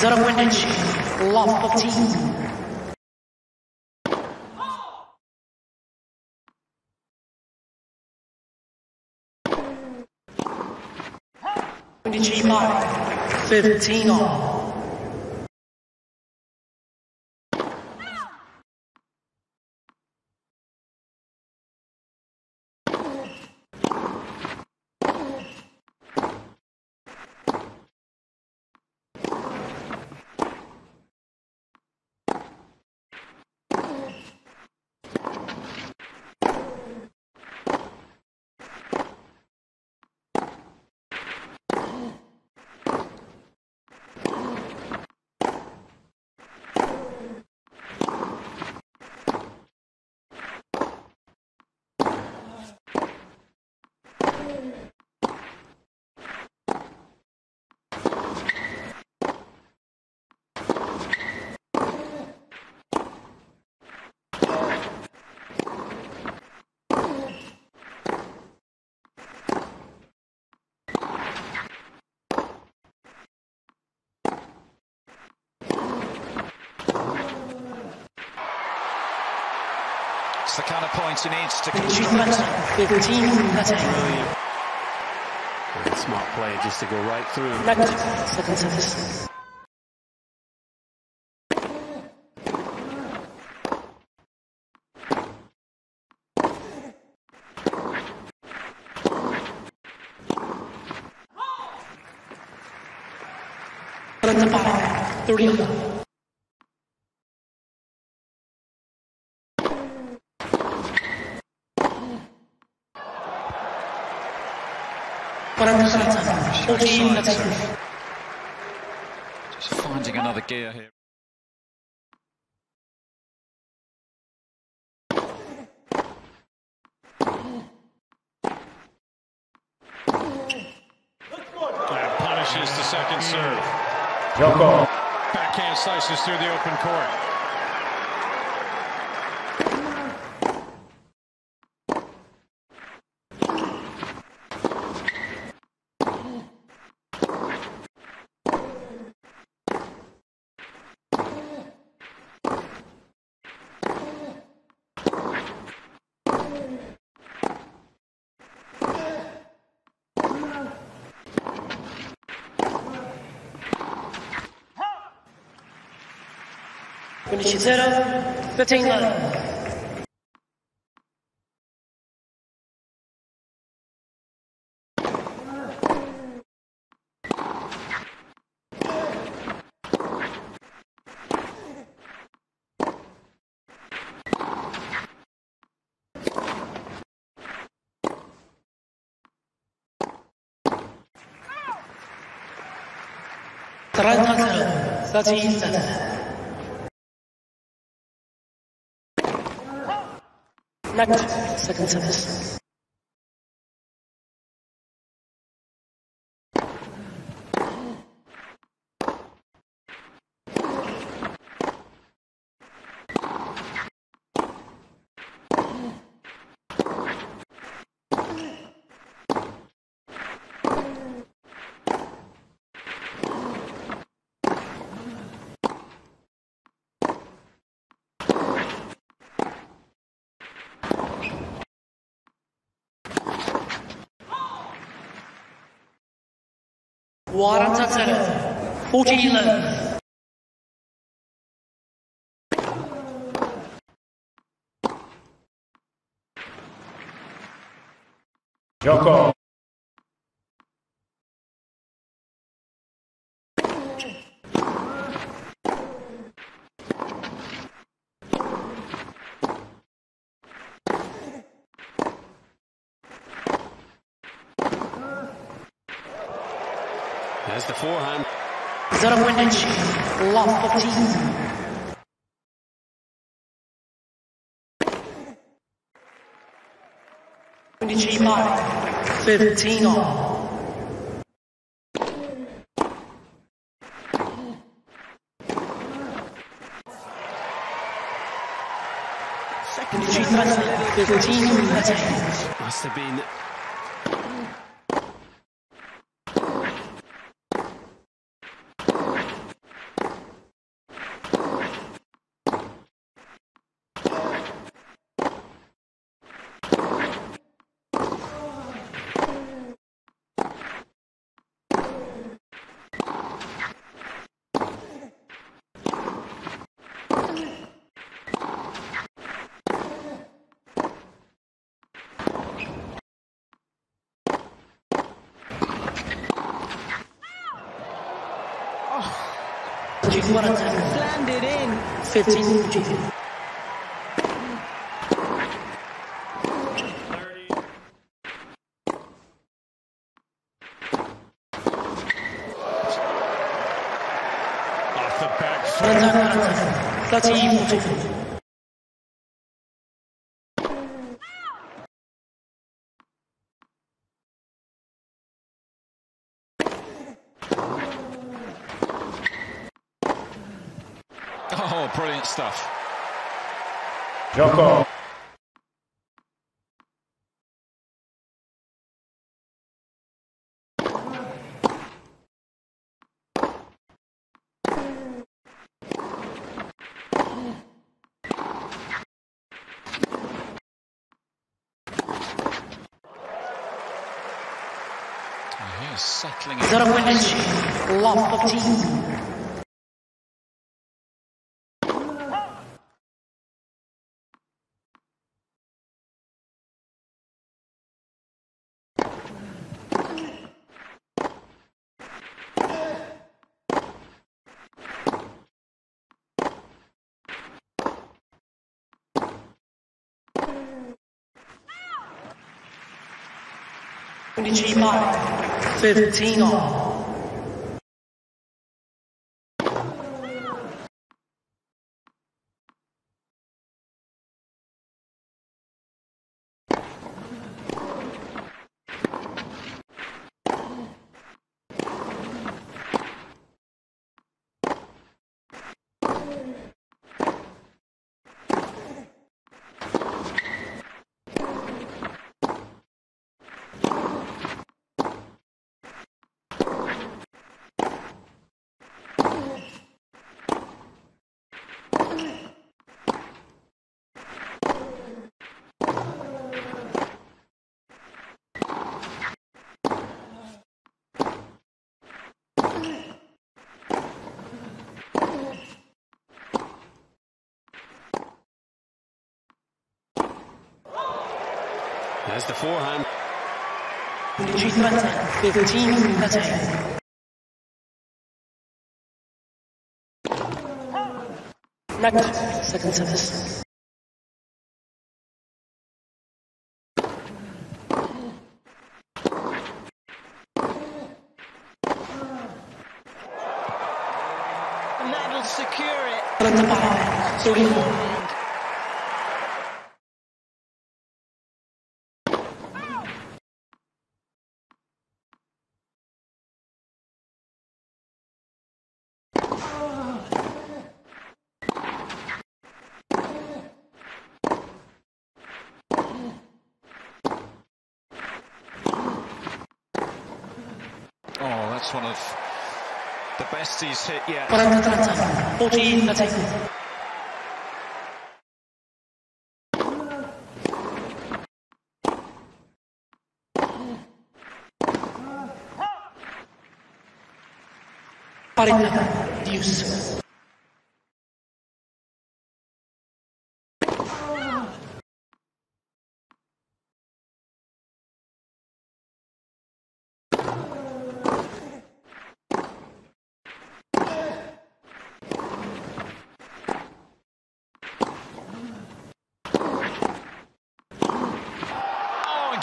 Zero windage. Loss 15. Windage 5. 15 all. It's the kind of he needs to Windage construct. 15 putting. Brilliant. And smart play just to go right through. Negative. Second service. Front 14 putting. Just finding another gear here. And punishes the second serve. Joko. Backhand slices through the open court. Unicizero, Bettingland. Terangkan saja, saja zero. 13 set. Negative. Second service. 47 14 11 Gioco. There's the forehand. Zero windage. Loss 15. Windage 5. 15 all. Windage 15 putting. Must have been Fuji Guarata. Slammed it in. 15 Fuji. Off the back Is settling in. Zero Wendici. Lost 15. Wendici 5. 15 all. There's the forehand. Wendici 30. 15 30. Next, second service. And that'll secure it. Of the best he's hit yet. 40 30. 40 30.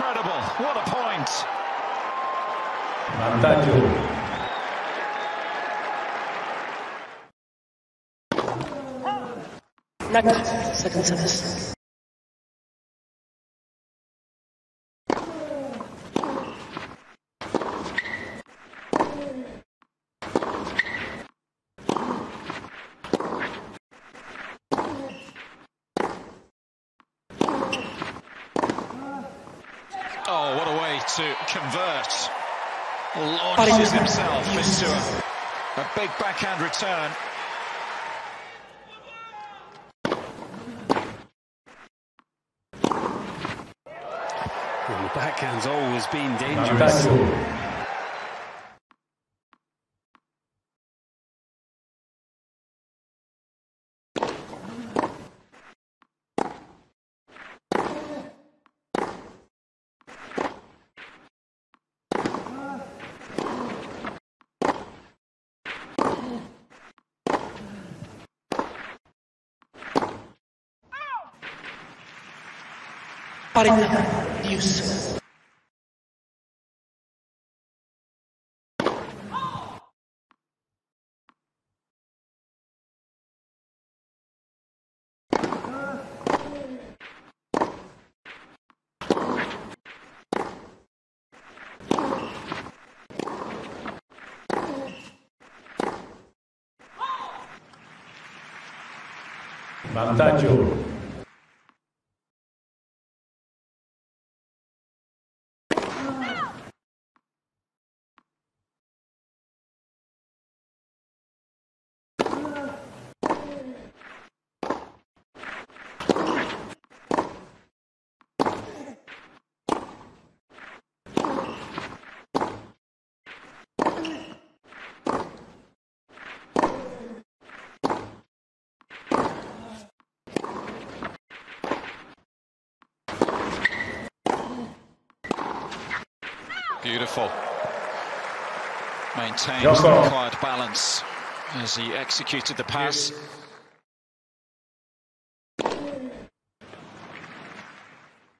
Incredible. What a point. Vantaggio. Next, second service. Oh, what a way to convert. Launches himself into a, a big backhand return. And the backhand's always been dangerous. Para Dios. Vantaggio. Beautiful. Maintains Joko. the required balance as he executed the pass.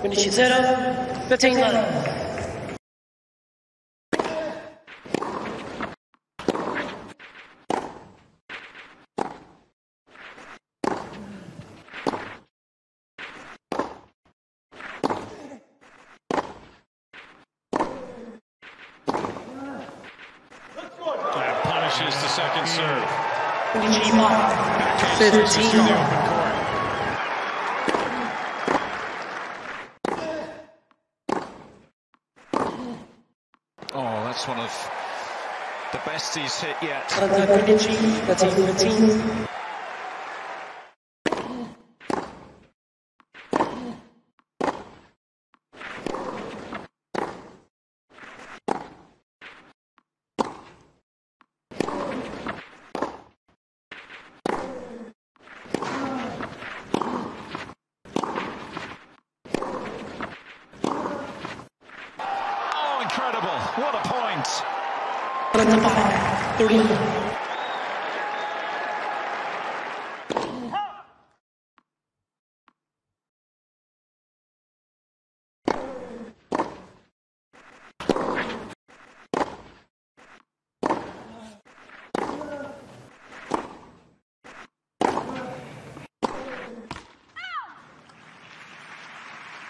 Finish 0. 15 line. And punishes the second serve. Finish 5. 15 Through the line. open court. Oh, that's one of the best he's hit yet.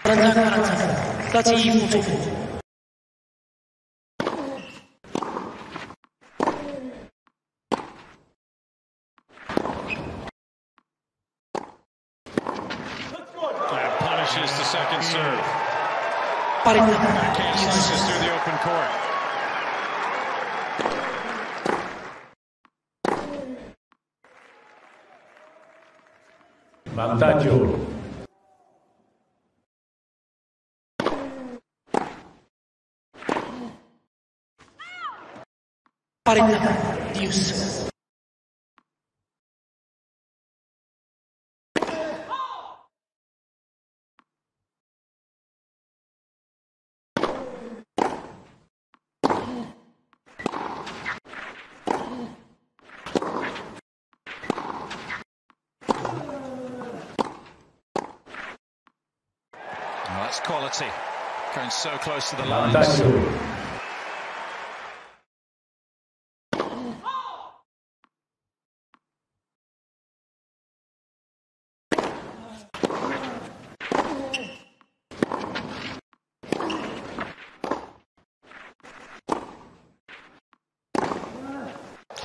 Ternyata, kerajaan. Matar de ouro. Oh, that's quality. Going so close to the. Vantaggio.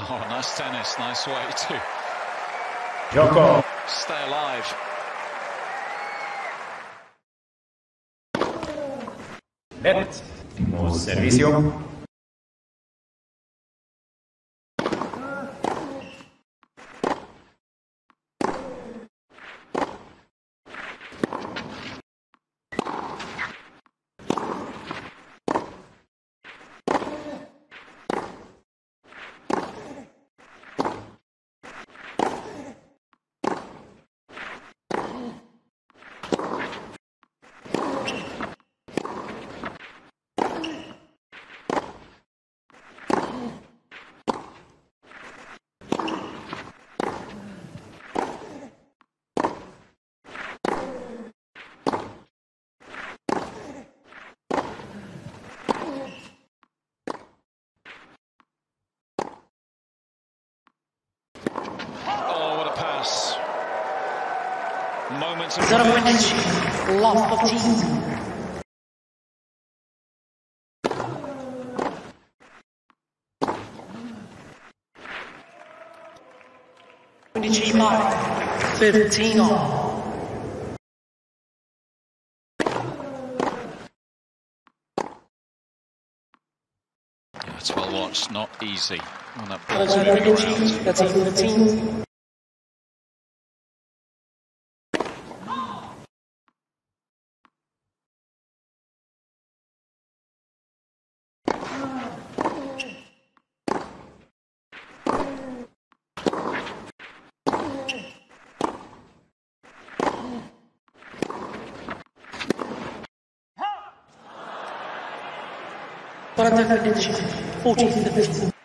Oh, nice tennis. Nice way to Joko. stay alive. Net. Servicio. Moments of Zarowicz, love 14. Twenty-three five, fifteen all. Yeah, it's well watched, not easy. When that ball's But I'm not going to do this 14 15.